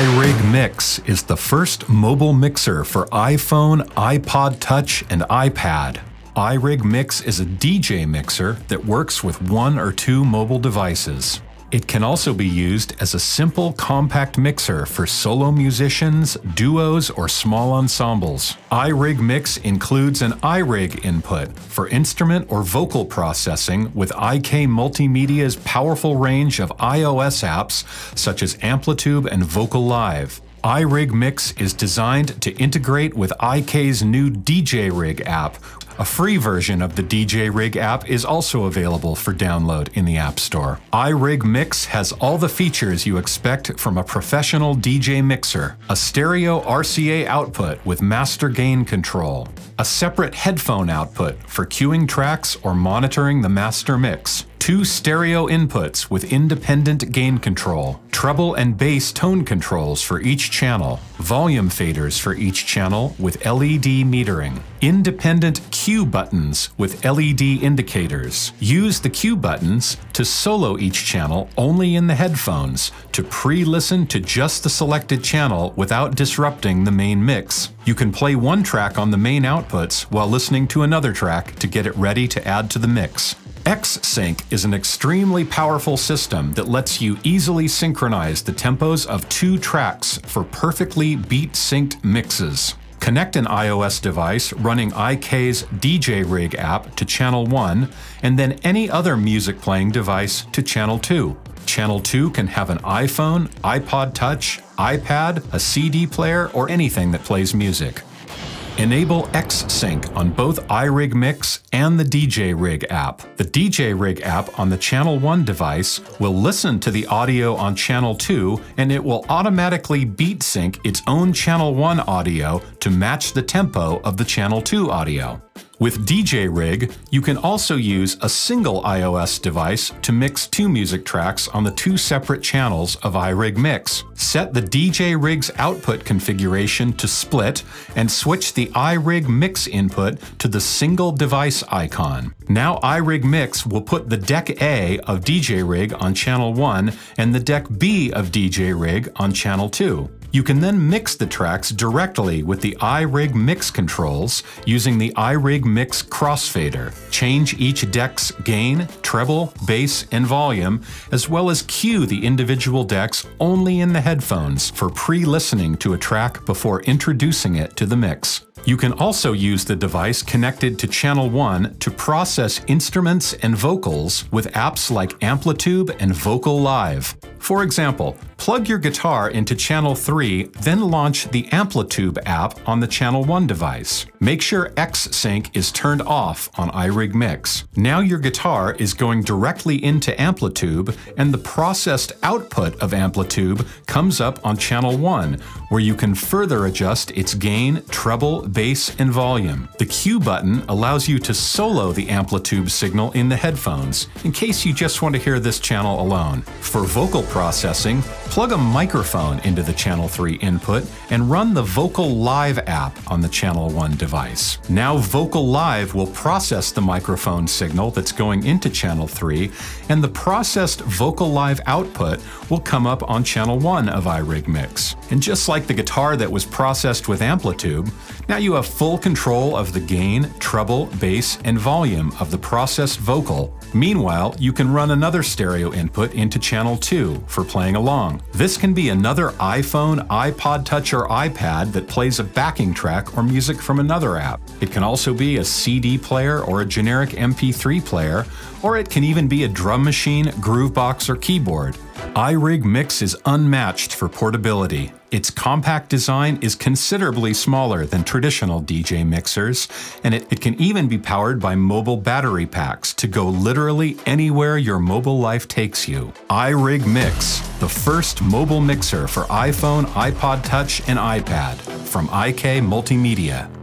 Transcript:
iRig Mix is the first mobile mixer for iPhone, iPod Touch, and iPad. iRig Mix is a DJ mixer that works with one or two mobile devices. It can also be used as a simple compact mixer for solo musicians, duos, or small ensembles. iRig Mix includes an iRig input for instrument or vocal processing with IK Multimedia's powerful range of iOS apps such as Amplitube and VocaLive iRig Mix is designed to integrate with IK's new DJ Rig app. A free version of the DJ Rig app is also available for download in the App Store. iRig Mix has all the features you expect from a professional DJ mixer. A stereo RCA output with master gain control. A separate headphone output for cueing tracks or monitoring the master mix two stereo inputs with independent gain control, treble and bass tone controls for each channel, volume faders for each channel with LED metering, independent cue buttons with LED indicators. Use the cue buttons to solo each channel only in the headphones to pre-listen to just the selected channel without disrupting the main mix. You can play one track on the main outputs while listening to another track to get it ready to add to the mix. X-Sync is an extremely powerful system that lets you easily synchronize the tempos of two tracks for perfectly beat-synced mixes. Connect an iOS device running IK's DJ Rig app to Channel 1, and then any other music playing device to Channel 2. Channel 2 can have an iPhone, iPod Touch, iPad, a CD player, or anything that plays music. Enable X-Sync on both iRig Mix and the DJ Rig app. The DJ Rig app on the Channel 1 device will listen to the audio on Channel 2 and it will automatically beat sync its own Channel 1 audio to match the tempo of the Channel 2 audio. With DJ Rig, you can also use a single iOS device to mix two music tracks on the two separate channels of iRig Mix. Set the DJ Rig's output configuration to split and switch the iRig Mix input to the single device icon. Now iRig Mix will put the deck A of DJ Rig on channel 1 and the deck B of DJ Rig on channel 2. You can then mix the tracks directly with the iRig mix controls using the iRig mix crossfader. Change each deck's gain, treble, bass, and volume, as well as cue the individual decks only in the headphones for pre-listening to a track before introducing it to the mix. You can also use the device connected to Channel 1 to process instruments and vocals with apps like Amplitube and VocaLive. For example, plug your guitar into Channel 3, then launch the Amplitube app on the Channel 1 device. Make sure X-Sync is turned off on iRig Mix. Now your guitar is going directly into Amplitube, and the processed output of Amplitube comes up on Channel 1, where you can further adjust its gain, treble, bass, and volume. The cue button allows you to solo the Amplitube signal in the headphones, in case you just want to hear this channel alone. For vocal processing, plug a microphone into the Channel 3 input and run the VocaLive app on the Channel 1 device. Now VocaLive will process the microphone signal that's going into Channel 3, and the processed VocaLive output will come up on Channel 1 of iRig Mix. And just like the guitar that was processed with Amplitube, now you have full control of the gain, treble, bass, and volume of the processed vocal. Meanwhile, you can run another stereo input into Channel 2 for playing along. This can be another iPhone, iPod Touch, or iPad that plays a backing track or music from another app. It can also be a CD player or a generic MP3 player, or it can even be a drum machine, groovebox, or keyboard iRig Mix is unmatched for portability. Its compact design is considerably smaller than traditional DJ mixers, and it, it, can even be powered by mobile battery packs to go literally anywhere your mobile life takes you. iRig Mix, the first mobile mixer for iPhone, iPod Touch, and iPad from IK Multimedia.